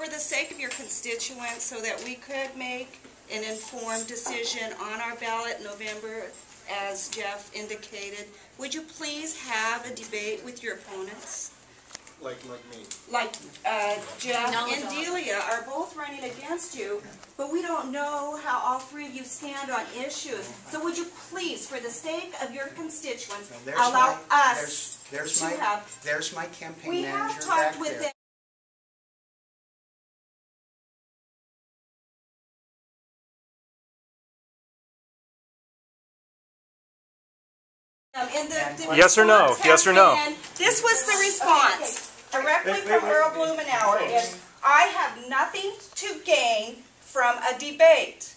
for the sake of your constituents, so that we could make an informed decision on our ballot in November, as Jeff indicated, would you please have a debate with your opponents? Like, like me. Like uh, Jeff No, and. Delia are both running against you, but we don't know how all three of you stand on issues. So would you please, for the sake of your constituents, allow my- us There's, to my, have there's my campaign We manager have back talked with there. Um, the- the Yes or no? Yes or no? been- This was the response, directly from Earl Blumenauer, is, I have nothing to gain from a debate.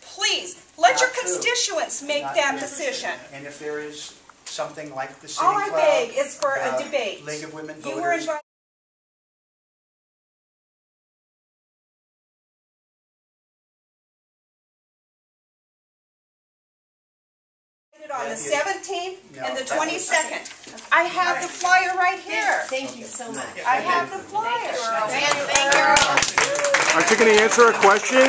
Please, let your Not true. constituents make Not that true. decision. And if there is something like the City All I Club, beg is for a debate. League of Women You were Voters, on the seventeenth and the twenty-second. I have the flyer right here. Thank you so much. I have the flyer. Aren't you going to answer a question?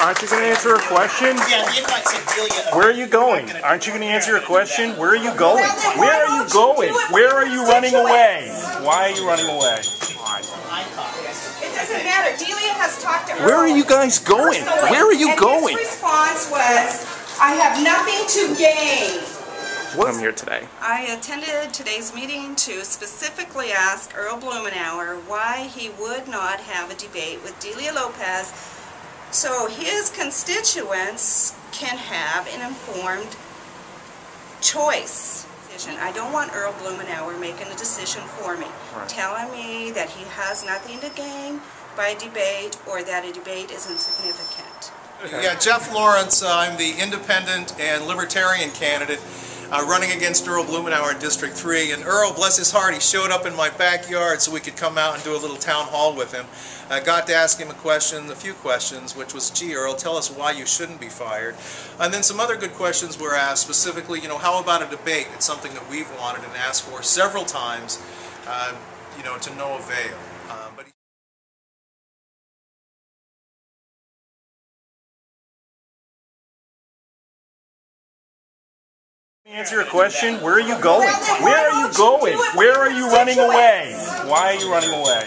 Aren't you going to answer a question? Yeah, the invite said Delia. Where are you going? Aren't you going to answer a question? Where are you going? Where are you you going? Where are you running away? Why are you running away? It doesn't matter. Delia has talked to Earl. Where are you guys going? Where are you and going? his response was, I have nothing to gain. What? Come here today. I attended today's meeting to specifically ask Earl Blumenauer why he would not have a debate with Delia Lopez so his constituents can have an informed choice. Decision. I don't want Earl Blumenauer making a decision for me, Right. telling me that he has nothing to gain by a debate or that a debate is insignificant. Yeah, Jeff Lawrence, uh, I'm the independent and libertarian candidate uh, running against Earl Blumenauer in District 3. And Earl, bless his heart, he showed up in my backyard so we could come out and do a little town hall with him. I got to ask him a question, a few questions, which was, gee, Earl, tell us why you shouldn't be fired. And then some other good questions were asked, specifically, you know, how about a debate? It's something that we've wanted and asked for several times, uh, you know, to no avail. Answer a question. Where are you going? Where are you going? Where are you running away? Why are you running away?